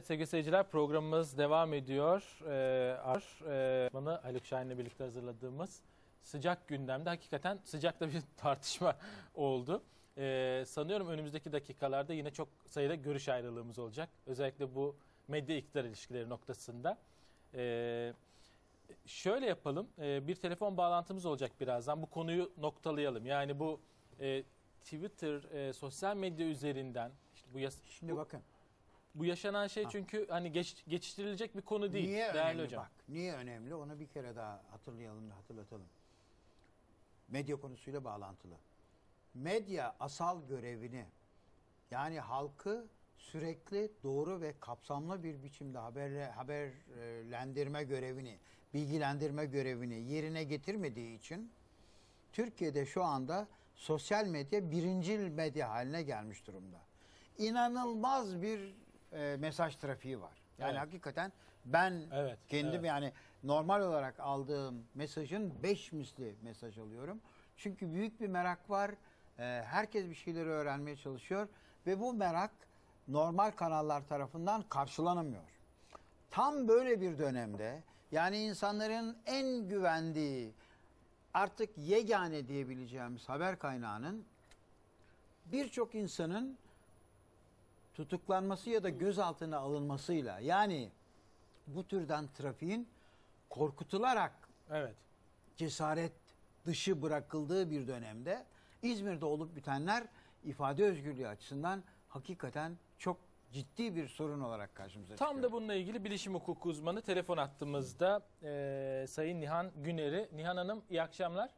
Evet sevgili seyirciler programımız devam ediyor. Ee, ar, e, bana Haluk Şahin'le birlikte hazırladığımız sıcak gündemde hakikaten sıcak da bir tartışma oldu. Ee, sanıyorum önümüzdeki dakikalarda yine çok sayıda görüş ayrılığımız olacak. Özellikle bu medya iktidar ilişkileri noktasında. Ee, şöyle yapalım. Ee, bir telefon bağlantımız olacak birazdan. Bu konuyu noktalayalım. Yani bu e, Twitter, e, sosyal medya üzerinden işte bu yas- Şimdi bu- bakın. Bu yaşanan şey çünkü hani geç, geçiştirilecek bir konu değil niye değerli önemli hocam. bak. Niye önemli? Onu bir kere daha hatırlayalım da hatırlatalım. Medya konusuyla bağlantılı. Medya asal görevini yani halkı sürekli doğru ve kapsamlı bir biçimde haberle, haberlendirme görevini, bilgilendirme görevini yerine getirmediği için Türkiye'de şu anda sosyal medya birincil medya haline gelmiş durumda. İnanılmaz bir e, mesaj trafiği var. Yani Evet. hakikaten ben Evet, kendim evet. yani normal olarak aldığım mesajın 5 misli mesaj alıyorum. Çünkü büyük bir merak var. E, herkes bir şeyleri öğrenmeye çalışıyor ve bu merak normal kanallar tarafından karşılanamıyor. Tam böyle bir dönemde yani insanların en güvendiği artık yegane diyebileceğimiz haber kaynağının birçok insanın tutuklanması ya da gözaltına alınmasıyla yani bu türden trafiğin korkutularak Evet. cesaret dışı bırakıldığı bir dönemde İzmir'de olup bitenler ifade özgürlüğü açısından hakikaten çok ciddi bir sorun olarak karşımıza Tam çıkıyor. da bununla ilgili bilişim hukuku uzmanı telefon attığımızda e, Sayın Nihan Güner'i. Nihan Hanım iyi akşamlar.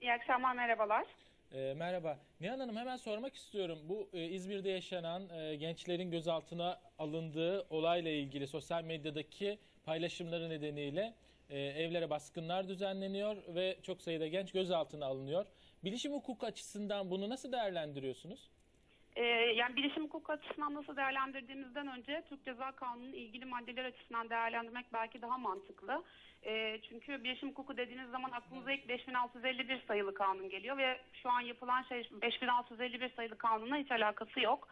İyi akşamlar, merhabalar. E, merhaba. Nihan Hanım hemen sormak istiyorum. Bu e, İzmir'de yaşanan e, gençlerin gözaltına alındığı olayla ilgili sosyal medyadaki paylaşımları nedeniyle e, evlere baskınlar düzenleniyor ve çok sayıda genç gözaltına alınıyor. Bilişim hukuku açısından bunu nasıl değerlendiriyorsunuz? Ee, yani bilişim hukuku açısından nasıl değerlendirdiğimizden önce Türk Ceza Kanunu'nun ilgili maddeler açısından değerlendirmek belki daha mantıklı. Ee, çünkü bilişim hukuku dediğiniz zaman aklınıza ilk 5651 sayılı kanun geliyor ve şu an yapılan şey 5651 sayılı kanunla hiç alakası yok.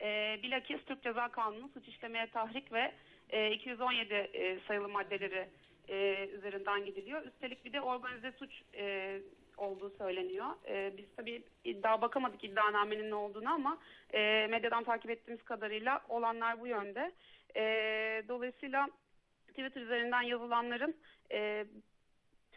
Ee, bilakis Türk Ceza Kanunu suç işlemeye tahrik ve e, 217 e, sayılı maddeleri e, üzerinden gidiliyor. Üstelik bir de organize suç e, olduğu söyleniyor. E, biz tabii iddia bakamadık iddianamenin ne olduğunu ama e, medyadan takip ettiğimiz kadarıyla olanlar bu yönde. E, dolayısıyla Twitter üzerinden yazılanların e,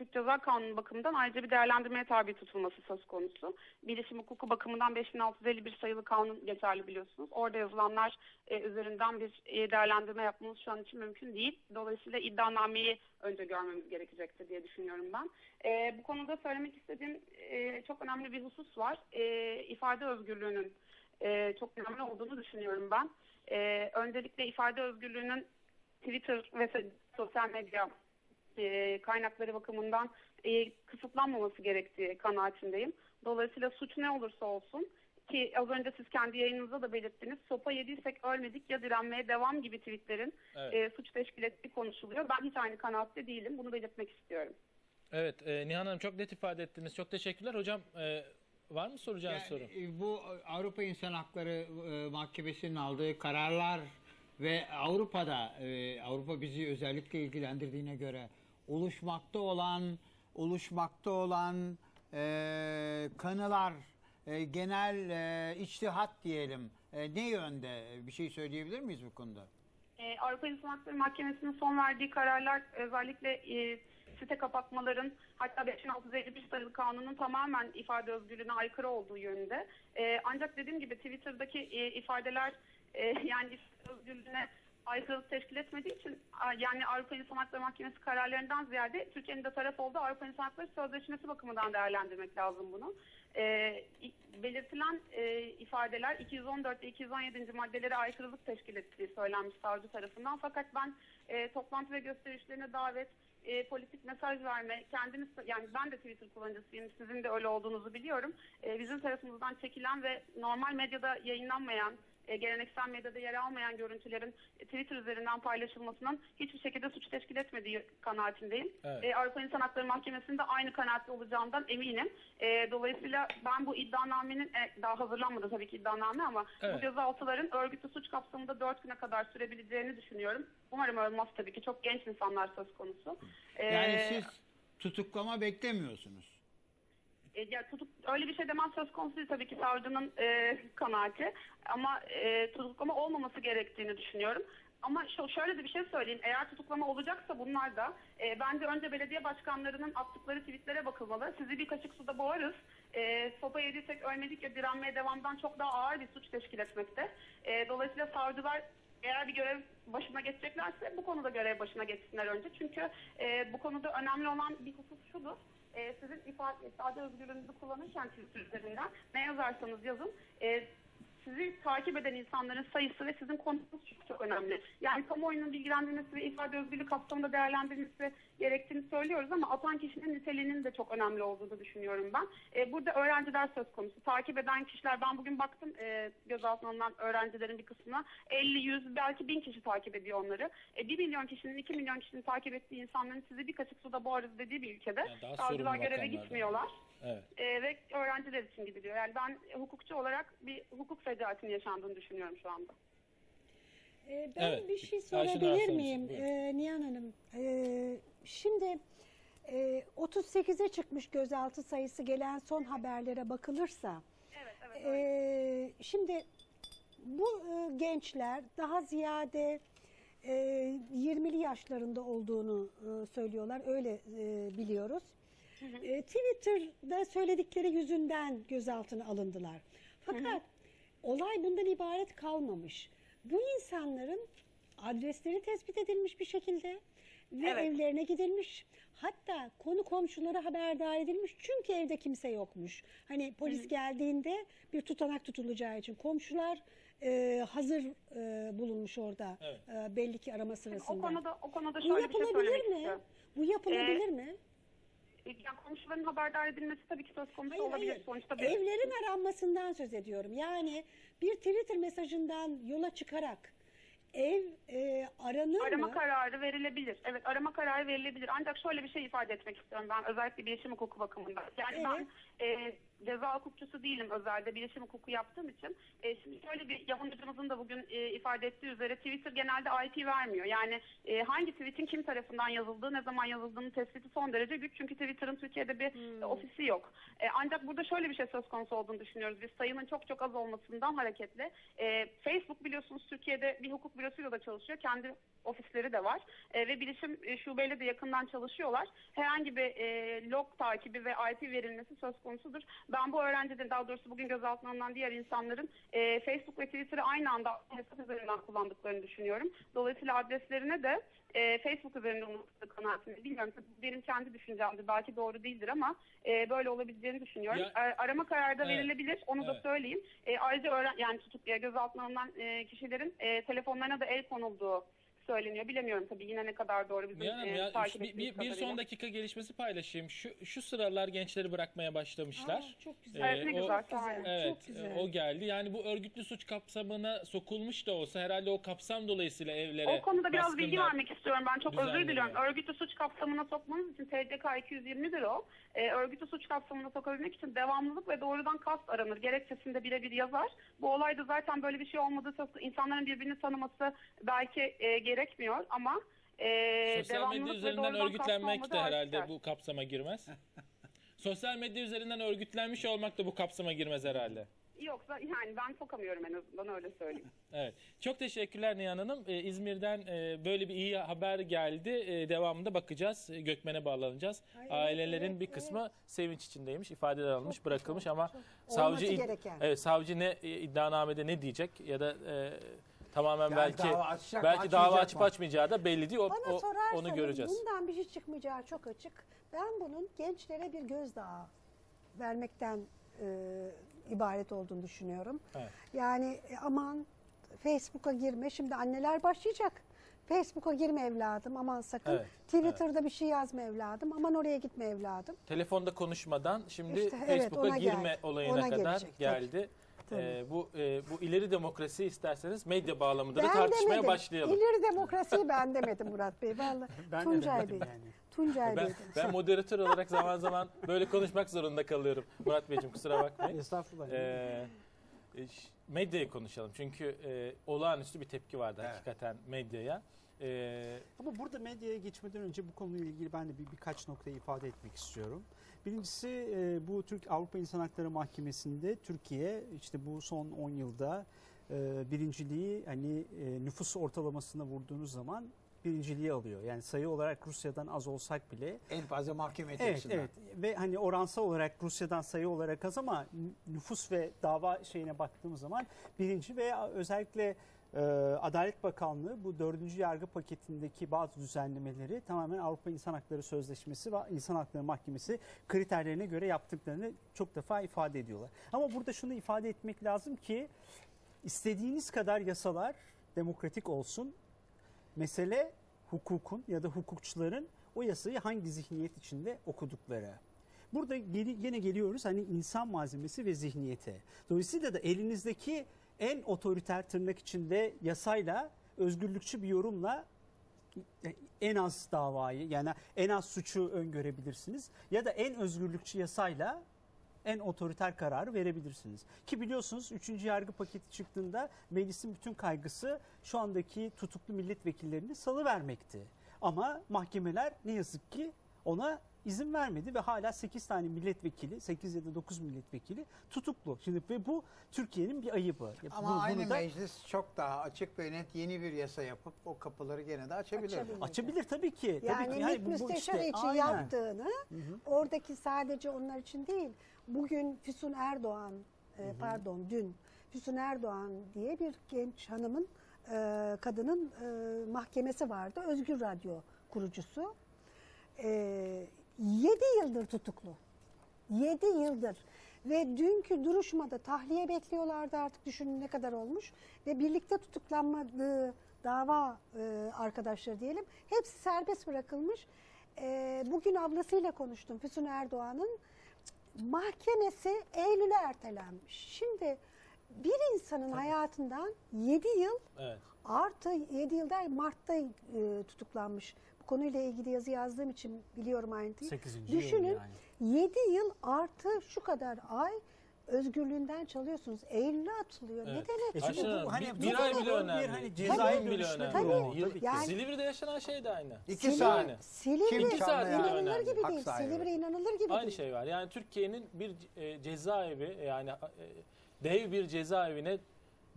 Türk Ceza Kanunu bakımından ayrıca bir değerlendirmeye tabi tutulması söz konusu. Bilişim hukuku bakımından 5651 sayılı kanun geçerli biliyorsunuz. Orada yazılanlar e, üzerinden bir e, değerlendirme yapmamız şu an için mümkün değil. Dolayısıyla iddianameyi önce görmemiz gerekecektir diye düşünüyorum ben. E, bu konuda söylemek istediğim e, çok önemli bir husus var. E, ifade özgürlüğünün e, çok önemli olduğunu düşünüyorum ben. E, öncelikle ifade özgürlüğünün Twitter ve sosyal medya e, kaynakları bakımından e, kısıtlanmaması gerektiği kanaatindeyim. Dolayısıyla suç ne olursa olsun ki az önce siz kendi yayınınızda da belirttiniz. Sopa yediysek ölmedik ya direnmeye devam gibi tweetlerin Evet. e, suç teşkil ettiği konuşuluyor. Ben hiç aynı kanaatte değilim. Bunu belirtmek istiyorum. Evet e, Nihan Hanım çok net ifade ettiniz. Çok teşekkürler. Hocam e, var mı soracağınız soru? Yani, e, bu Avrupa İnsan Hakları e, Mahkemesi'nin aldığı kararlar ve Avrupa'da e, Avrupa bizi özellikle ilgilendirdiğine göre oluşmakta olan oluşmakta olan e, kanılar e, genel e, içtihat diyelim e, ne yönde bir şey söyleyebilir miyiz bu konuda? Ee, Avrupa İnsan Hakları Mahkemesi'nin son verdiği kararlar özellikle e, site kapatmaların hatta 5651 sayılı kanunun tamamen ifade özgürlüğüne aykırı olduğu yönünde. E, ancak dediğim gibi Twitter'daki e, ifadeler e, yani özgürlüğüne aykırılık teşkil etmediği için yani Avrupa İnsan Hakları Mahkemesi kararlarından ziyade Türkiye'nin de taraf olduğu Avrupa İnsan Hakları Sözleşmesi bakımından değerlendirmek lazım bunu. E, belirtilen e, ifadeler 214 ve 217. maddelere aykırılık teşkil ettiği söylenmiş savcı tarafından. Fakat ben e, toplantı ve gösterişlerine davet, e, politik mesaj verme, kendiniz yani ben de Twitter kullanıcısıyım, sizin de öyle olduğunuzu biliyorum. E, bizim tarafımızdan çekilen ve normal medyada yayınlanmayan e, geleneksel medyada yer almayan görüntülerin e, Twitter üzerinden paylaşılmasının hiçbir şekilde suç teşkil etmediği kanaatindeyim. Evet. E, Avrupa İnsan Hakları Mahkemesi'nde aynı kanaatte olacağından eminim. E, dolayısıyla ben bu iddianamenin e, daha hazırlanmadı tabii ki iddianame ama Evet. bu gözaltıların örgütlü suç kapsamında 4 güne kadar sürebileceğini düşünüyorum. Umarım olmaz tabii ki. Çok genç insanlar söz konusu. E, Yani siz tutuklama beklemiyorsunuz. E, ya tutuk öyle bir şey demem söz konusu değil tabii ki savcının e, kanaati ama e, tutuklama olmaması gerektiğini düşünüyorum. Ama şöyle de bir şey söyleyeyim. Eğer tutuklama olacaksa bunlar da e, bence önce belediye başkanlarının attıkları tweetlere bakılmalı. Sizi bir kaşık suda boğarız. E, sopa yediysek ölmedik ya direnmeye devamdan çok daha ağır bir suç teşkil etmekte. E, dolayısıyla savcılar eğer bir görev başına geçeceklerse bu konuda görev başına geçsinler önce. Çünkü e, bu konuda önemli olan bir husus şudur. E, sizin ifade, ifade özgürlüğünüzü kullanırken Twitter üzerinden ne yazarsanız yazın e, sizi takip eden insanların sayısı ve sizin konunuz çok çok önemli. Yani kamuoyunun bilgilendirilmesi ve ifade özgürlüğü kapsamında değerlendirilmesi gerektiğini söylüyoruz ama atan kişinin niteliğinin de çok önemli olduğunu düşünüyorum ben. E, burada öğrenciler söz konusu. Takip eden kişiler, ben bugün baktım e, gözaltına alınan öğrencilerin bir kısmına 50, 100 belki 1000 kişi takip ediyor onları. E, 1 milyon kişinin, 2 milyon kişinin takip ettiği insanların sizi bir kaşık suda boğarız dediği bir ülkede Yani daha savcılar göreve gitmiyorlar Evet. e, ve öğrenciler için gidiliyor. Yani ben hukukçu olarak bir hukuk fecaatinin yaşandığını düşünüyorum şu anda. Ee, Ben Evet, bir şey sorabilir miyim ee, Nihan Hanım? Ee, şimdi e, 38'e çıkmış gözaltı sayısı gelen son haberlere bakılırsa Evet, evet. ee, şimdi bu e, gençler daha ziyade e, 20'li yaşlarında olduğunu e, söylüyorlar. Öyle e, biliyoruz. E, Twitter'da söyledikleri yüzünden gözaltına alındılar. Fakat olay bundan ibaret kalmamış. Bu insanların adresleri tespit edilmiş bir şekilde ve Evet. evlerine gidilmiş. Hatta konu komşulara haberdar edilmiş çünkü evde kimse yokmuş. Hani polis geldiğinde bir tutanak tutulacağı için komşular e, hazır e, bulunmuş orada Evet. e, belli ki arama sırasında. O konuda o konuda Bu şöyle bir şey yapılabilir söylemek mi? istiyorum. Bu yapılabilir mi? Yani komşuların haberdar edilmesi tabii ki söz konusu Hayır, olabilir. hayır. Sonuçta bir Evlerin aranmasından söz ediyorum. Yani bir Twitter mesajından yola çıkarak ev e, aranır arama mı? kararı verilebilir. Evet arama kararı verilebilir. Ancak şöyle bir şey ifade etmek istiyorum ben özellikle bilişim hukuku bakımından. Yani ben e, ceza hukukçusu değilim özelde bilişim hukuku yaptığım için. E, şimdi şöyle bir Yaman hocamızın da bugün e, ifade ettiği üzere Twitter genelde IP vermiyor. Yani e, hangi tweetin kim tarafından yazıldığı, ne zaman yazıldığının tespiti son derece güç. Çünkü Twitter'ın Türkiye'de bir e, ofisi yok. E, ancak burada şöyle bir şey söz konusu olduğunu düşünüyoruz. Biz sayının çok çok az olmasından hareketle. E, Facebook biliyorsunuz Türkiye'de bir hukuk bürosuyla da çalışıyor. Kendi ofisleri de var. E, ve bilişim e, şubeyle de yakından çalışıyorlar. Herhangi bir e, log takibi ve IP verilmesi söz konusudur. Ben bu öğrencilerin daha doğrusu bugün gözaltına alınan diğer insanların e, Facebook ve Twitter'ı aynı anda hesap üzerinden kullandıklarını düşünüyorum. Dolayısıyla adreslerine de e, Facebook üzerinden olması kanaatinde. Bilmiyorum tabii benim kendi düşüncemdir. Belki doğru değildir ama e, böyle olabileceğini düşünüyorum. Ya- E, arama kararı da Evet. verilebilir. Onu da Evet. söyleyeyim. E, ayrıca öğren yani tutuk ya gözaltına alınan e, kişilerin e, telefonlarına da el konulduğu söyleniyor. Bilemiyorum tabii yine ne kadar doğru bizim Nihan Hanım e, ya takip bir, bir, bir son dakika gelişmesi paylaşayım. Şu, şu sıralar gençleri bırakmaya başlamışlar. Aa, çok güzel. Evet, ne o- güzel. Çok. Evet, çok güzel. e, o geldi. Yani bu örgütlü suç kapsamına sokulmuş da olsa herhalde o kapsam dolayısıyla evlere O konuda biraz bilgi vermek istiyorum. Ben çok özür diliyorum. Örgütlü suç kapsamına sokmanız için TCK 220'dir o. Ee, örgütlü suç kapsamına sokabilmek için devamlılık ve doğrudan kast aranır. Gerekçesinde birebir yazar. Bu olayda zaten böyle bir şey olmadığı insanların birbirini tanıması belki e, gerekmiyor ama e, Sosyal medya üzerinden örgütlenmek de herhalde aşikar. bu kapsama girmez. Sosyal medya üzerinden örgütlenmiş olmak da bu kapsama girmez herhalde. Yoksa yani ben sokamıyorum en azından öyle söyleyeyim. Evet. Çok teşekkürler Nihan Hanım. Ee, İzmir'den e, böyle bir iyi haber geldi. E, devamında bakacağız. E, Gökmen'e bağlanacağız. Ay, evet, Ailelerin evet, bir kısmı sevinç içindeymiş. ifadeler alınmış, Çok bırakılmış güzel, ama çok. savcı. Evet, savcı ne e, iddianamede ne diyecek ya da e, tamamen Yani belki dava açacak mı, belki dava açmayacak açıp mı? açmayacağı da belli değil. O, Bana o- sorarsanız onu göreceğiz. bundan bir şey çıkmayacağı çok açık. Ben bunun gençlere bir gözdağı vermekten e, ibaret olduğunu düşünüyorum. Evet. Yani e, aman Facebook'a girme. Şimdi anneler başlayacak. Facebook'a girme evladım aman sakın. Evet, Twitter'da bir şey yazma evladım. Aman oraya gitme evladım. Telefonda konuşmadan şimdi İşte evet, Facebook'a ona girme geldi. olayına Ona kadar gelecek, tabii. geldi. Ee, bu e, bu ileri demokrasi isterseniz medya bağlamında da tartışmaya demedim. başlayalım. İleri demokrasiyi ben demedim Murat Bey. Vallahi Ben Tuncay Bey. yani. Tuncay Ben, Bey. ben moderatör olarak zaman zaman böyle konuşmak zorunda kalıyorum. Murat Beyciğim kusura bakmayın. Estağfurullah. Ee, e, ş- medyayı konuşalım. Çünkü e, olağanüstü bir tepki vardı Evet. hakikaten medyaya. Ee, Ama burada medyaya geçmeden önce bu konuyla ilgili ben de bir, birkaç noktayı ifade etmek istiyorum. Birincisi e, bu Türk Avrupa İnsan Hakları Mahkemesi'nde Türkiye işte bu son 10 yılda e, birinciliği hani e, nüfus ortalamasına vurduğunuz zaman birinciliği alıyor. Yani sayı olarak Rusya'dan az olsak bile En fazla mahkeme Evet, evet. Ve hani oransal olarak Rusya'dan sayı olarak az ama nüfus ve dava şeyine baktığımız zaman birinci ve özellikle Adalet Bakanlığı bu dördüncü yargı paketindeki bazı düzenlemeleri tamamen Avrupa İnsan Hakları Sözleşmesi ve İnsan Hakları Mahkemesi kriterlerine göre yaptıklarını çok defa ifade ediyorlar. Ama burada şunu ifade etmek lazım ki istediğiniz kadar yasalar demokratik olsun. Mesele hukukun ya da hukukçuların o yasayı hangi zihniyet içinde okudukları. Burada yine geliyoruz hani insan malzemesi ve zihniyete. Dolayısıyla da elinizdeki en otoriter tırnak içinde yasayla özgürlükçü bir yorumla en az davayı yani en az suçu öngörebilirsiniz ya da en özgürlükçü yasayla en otoriter kararı verebilirsiniz. Ki biliyorsunuz 3. yargı paketi çıktığında meclisin bütün kaygısı şu andaki tutuklu milletvekillerini salıvermekti. Ama mahkemeler ne yazık ki ona izin vermedi ve hala 8 tane milletvekili, 8 ya da 9 milletvekili tutuklu. Şimdi ve bu Türkiye'nin bir ayıbı. Ama Bunu- aynı bunu da meclis çok daha açık ve net yeni bir yasa yapıp o kapıları gene de açabilir. Açabilir. açabilir tabii ki. tabii Yani ki. MİT Yani bu- bu müsteşar işte- için aynen. yaptığını oradaki sadece onlar için değil. Bugün Füsun Erdoğan, e, pardon dün Füsun Erdoğan diye bir genç hanımın, e, kadının e, mahkemesi vardı. Özgür Radyo kurucusu. E, 7 yıldır tutuklu. 7 yıldır. Ve dünkü duruşmada tahliye bekliyorlardı artık düşünün ne kadar olmuş. Ve birlikte tutuklanmadığı dava e, arkadaşları diyelim hepsi serbest bırakılmış. E, bugün ablasıyla konuştum Füsun Erdoğan'ın mahkemesi Eylül'e ertelenmiş. Şimdi bir insanın hayatından 7 yıl evet. Artı 7 yılda Mart'ta e, tutuklanmış. Konuyla ilgili yazı yazdığım için biliyorum ayrıntıyı. Sekizinci yıl Düşünün yani. 7 yıl artı şu kadar ay özgürlüğünden çalıyorsunuz. Eylül'e atılıyor. Evet. Ne demek? E bu hani bir, bir ay bile bir önemli. hani Bir cezai gün bile önemli. Tabii ki. Yani- Silivri'de yaşanan şey de aynı. İki Silivri- saat. Silivri İki saat inanılır önemli. gibi değil. sahibi. Silivri inanılır gibi Aynı değil. şey var. Yani Türkiye'nin bir e, cezaevi yani e, dev bir cezaevine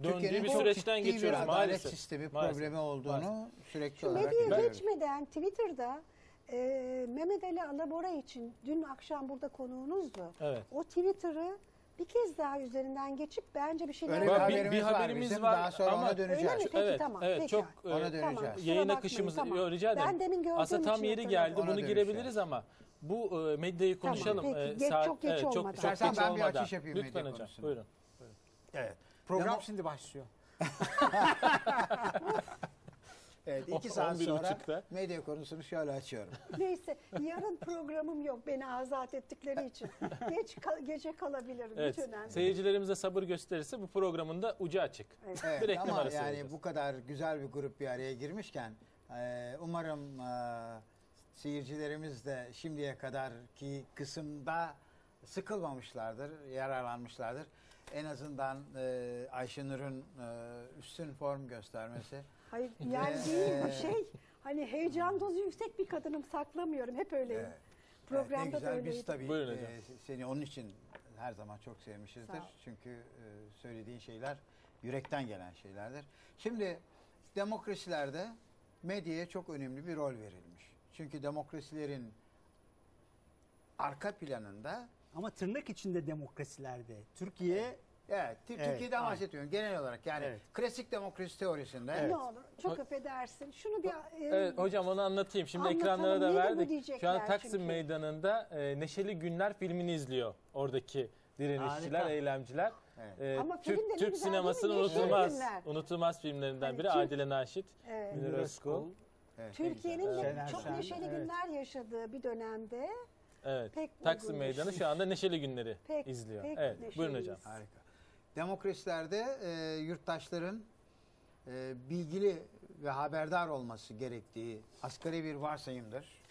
döndüğü bir çok süreçten ciddi bir geçiyoruz adalet maalesef. sistemi Maalesef. problemi olduğunu sürekli Şu olarak medyaya geçmeden Twitter'da e, Mehmet Ali Alabora için dün akşam burada konuğunuzdu. Evet. O Twitter'ı bir kez daha üzerinden geçip bence bir şeyler Öyle bir Var, bir- haberimiz, bir var haberimiz bizim. var Daha sonra ama- ona döneceğiz. Öyle mi? Peki evet, tamam. evet Peki. çok e, Ona döneceğiz. Tamam. yayın akışımız Yo, rica ederim. Ben demin gördüğüm Aslında için tam yeri geldi. Ona Bunu döneceğiz. girebiliriz ama bu e, medyayı Tamam, konuşalım. peki. E, Geç- çok geç olmadan. çok, çok geç ben bir olmadan. açış yapayım Lütfen medya hocam. Buyurun. Evet. Program Demo- şimdi başlıyor. Evet, O- iki saat 11 sonra buçukta. medya konusunu şöyle açıyorum. Neyse yarın programım yok beni azat ettikleri için. Geç kal- gece kalabilirim Evet. hiç önemli. Seyircilerimize sabır gösterirse bu programın da ucu açık. Evet, Bir reklam ama arası yani vereceğiz. bu kadar güzel bir grup bir araya girmişken e, umarım e, seyircilerimiz de şimdiye kadar ki kısımda sıkılmamışlardır, yararlanmışlardır. En azından e, Ayşenur'un e, üstün form göstermesi. Hayır yani Ve, değil bu e, şey. Hani heyecan dozu yüksek bir kadınım saklamıyorum hep öyleyim. Evet. Programda Evet, ne da güzel. öyleydi. Biz tabii Buyurun e, seni onun için her zaman çok sevmişizdir. Sağ ol. Çünkü e, söylediğin şeyler yürekten gelen şeylerdir. Şimdi demokrasilerde medyaya çok önemli bir rol verilmiş. Çünkü demokrasilerin arka planında Ama tırnak içinde demokrasilerde Türkiye evet, Evet, Türkiye'den aynen. bahsetmiyorum genel olarak yani Evet. klasik demokrasi teorisinde Evet. Ne olur çok affedersin. Şunu bir e, Evet hocam onu anlatayım. Şimdi Anlatalım. ekranlara da verdik. Şu an Taksim çünkü. Meydanı'nda e, Neşeli Günler filmini izliyor oradaki direnişçiler, Harika. eylemciler. Evet. E, Ama film de Türk, Türk sinemasının unutulmaz Günler. unutulmaz filmlerinden Hani biri Türk- Adile Naşit, e, Münir Özkul. evet, Türkiye'nin de Şener çok neşeli evet. günler yaşadığı bir dönemde Evet. Pek Taksim uygunmuş. Meydanı şu anda Neşeli Günleri Pek- izliyor. pek evet. neşeliyiz. Buyurun hocam. Harika. Demokrasilerde e, yurttaşların e, bilgili ve haberdar olması gerektiği asgari bir varsayımdır.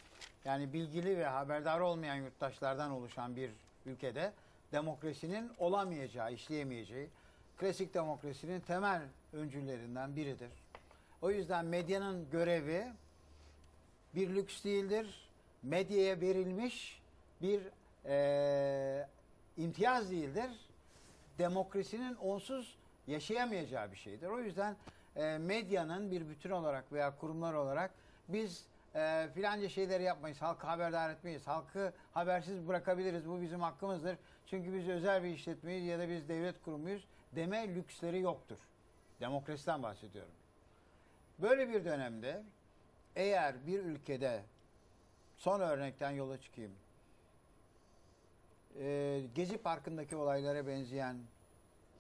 Yani bilgili ve haberdar olmayan yurttaşlardan oluşan bir ülkede demokrasinin olamayacağı, işleyemeyeceği klasik demokrasinin temel öncüllerinden biridir. O yüzden medyanın görevi bir lüks değildir. Medyaya verilmiş bir eee, imtiyaz değildir. Demokrasinin onsuz yaşayamayacağı bir şeydir. O yüzden eee, medyanın bir bütün olarak veya kurumlar olarak biz eee filanca şeyleri yapmayız, halkı haberdar etmeyiz, halkı habersiz bırakabiliriz, bu bizim hakkımızdır. Çünkü biz özel bir işletmeyiz ya da biz devlet kurumuyuz deme lüksleri yoktur. Demokrasiden bahsediyorum. Böyle bir dönemde eğer bir ülkede son örnekten yola çıkayım. Ee, Gezi Parkı'ndaki olaylara benzeyen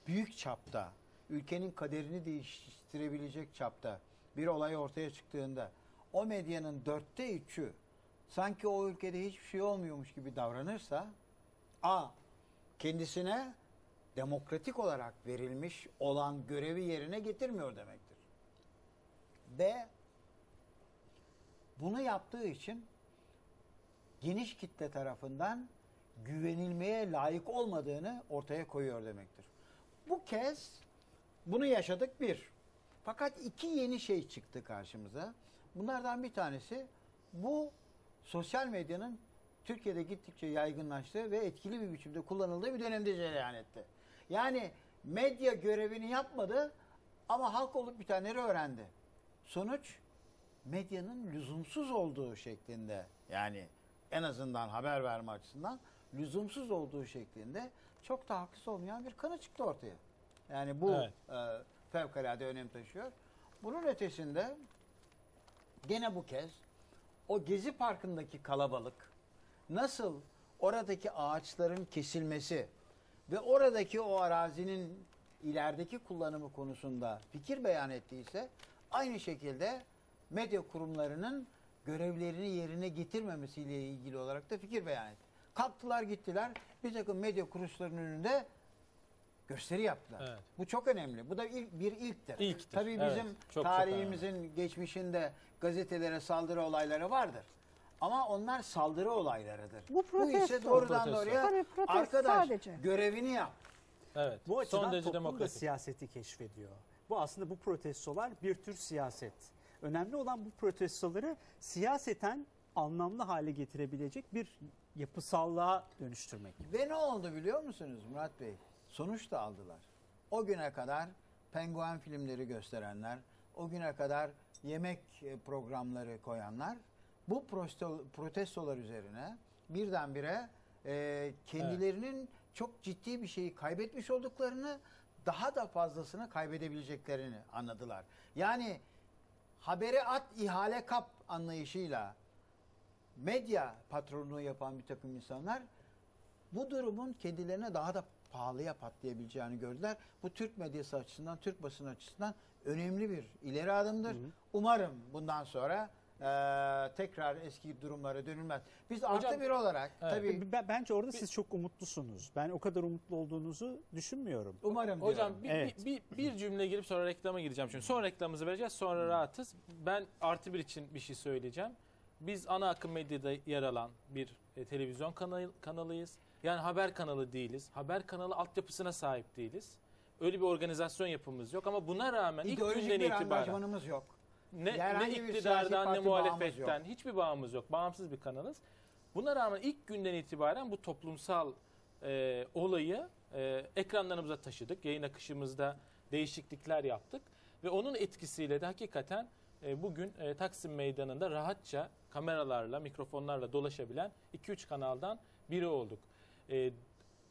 büyük çapta, ülkenin kaderini değiştirebilecek çapta bir olay ortaya çıktığında o medyanın dörtte üçü sanki o ülkede hiçbir şey olmuyormuş gibi davranırsa A. Kendisine demokratik olarak verilmiş olan görevi yerine getirmiyor demektir. B. Bunu yaptığı için geniş kitle tarafından güvenilmeye layık olmadığını ortaya koyuyor demektir. Bu kez bunu yaşadık bir. Fakat iki yeni şey çıktı karşımıza. Bunlardan bir tanesi bu sosyal medyanın Türkiye'de gittikçe yaygınlaştığı ve etkili bir biçimde kullanıldığı bir dönemde cereyan etti. Yani medya görevini yapmadı ama halk olup bitenleri öğrendi. Sonuç medyanın lüzumsuz olduğu şeklinde yani en azından haber verme açısından lüzumsuz olduğu şeklinde çok da haksız olmayan bir kanı çıktı ortaya. Yani bu Evet. e, fevkalade önem taşıyor. Bunun ötesinde gene bu kez o Gezi Parkı'ndaki kalabalık nasıl oradaki ağaçların kesilmesi ve oradaki o arazinin ilerideki kullanımı konusunda fikir beyan ettiyse aynı şekilde medya kurumlarının görevlerini yerine getirmemesiyle ilgili olarak da fikir beyan etti. Kalktılar gittiler bir takım medya kuruluşlarının önünde gösteri yaptılar. Evet. Bu çok önemli. Bu da ilk, bir ilktir. İlktir. Tabii Evet, bizim çok çok tarihimizin geçmişinde gazetelere saldırı olayları vardır. Ama onlar saldırı olaylarıdır. Bu protesto. ise doğrudan Protesto. doğruya Tabii protesto arkadaş sadece. görevini yap. Evet. Bu açıdan Son derece toplum da demokratik. siyaseti keşfediyor. Bu aslında bu protestolar bir tür siyaset. Önemli olan bu protestoları siyaseten anlamlı hale getirebilecek bir yapısallığa dönüştürmek. Ve ne oldu biliyor musunuz Murat Bey? Sonuç da aldılar. O güne kadar penguen filmleri gösterenler, o güne kadar yemek e, programları koyanlar bu protestolar üzerine birdenbire e, kendilerinin çok ciddi bir şeyi kaybetmiş olduklarını daha da fazlasını kaybedebileceklerini anladılar. Yani habere at ihale kap anlayışıyla medya patronluğu yapan bir takım insanlar bu durumun kendilerine daha da pahalıya patlayabileceğini gördüler. Bu Türk medyası açısından, Türk basını açısından önemli bir ileri adımdır. Umarım bundan sonra eee, tekrar eski durumlara dönülmez. Biz artı Hocam- bir olarak Evet. tabii Ben- Bence orada siz çok umutlusunuz. Ben o kadar umutlu olduğunuzu düşünmüyorum. umarım Hocam diyorum. bir, Evet. bir, bir, bir cümle girip sonra reklama gireceğim. Çünkü son reklamımızı vereceğiz sonra rahatız. Ben artı bir için bir şey söyleyeceğim. Biz ana akım medyada yer alan bir e, televizyon kanalı, kanalıyız. Yani haber kanalı değiliz. Haber kanalı altyapısına sahip değiliz. Öyle bir organizasyon yapımız yok ama buna rağmen ilk İdeolojik günden bir itibaren angajmanımız yok. ne, ne herhangi bir siyasi iktidardan ne parti muhalefetten bağımız hiçbir bağımız yok. Bağımsız bir kanalız. Buna rağmen ilk günden itibaren bu toplumsal e, olayı e, ekranlarımıza taşıdık. Yayın akışımızda değişiklikler yaptık. Ve onun etkisiyle de hakikaten bugün e, Taksim Meydanı'nda rahatça kameralarla, mikrofonlarla dolaşabilen 2-3 kanaldan biri olduk. E,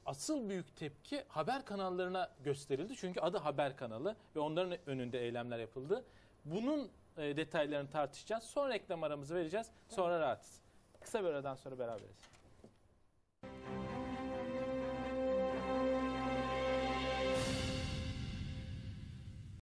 asıl büyük tepki haber kanallarına gösterildi. Çünkü adı haber kanalı ve onların önünde eylemler yapıldı. Bunun e, detaylarını tartışacağız. Sonra reklam aramızı vereceğiz. Sonra rahatız. Kısa bir aradan sonra beraberiz.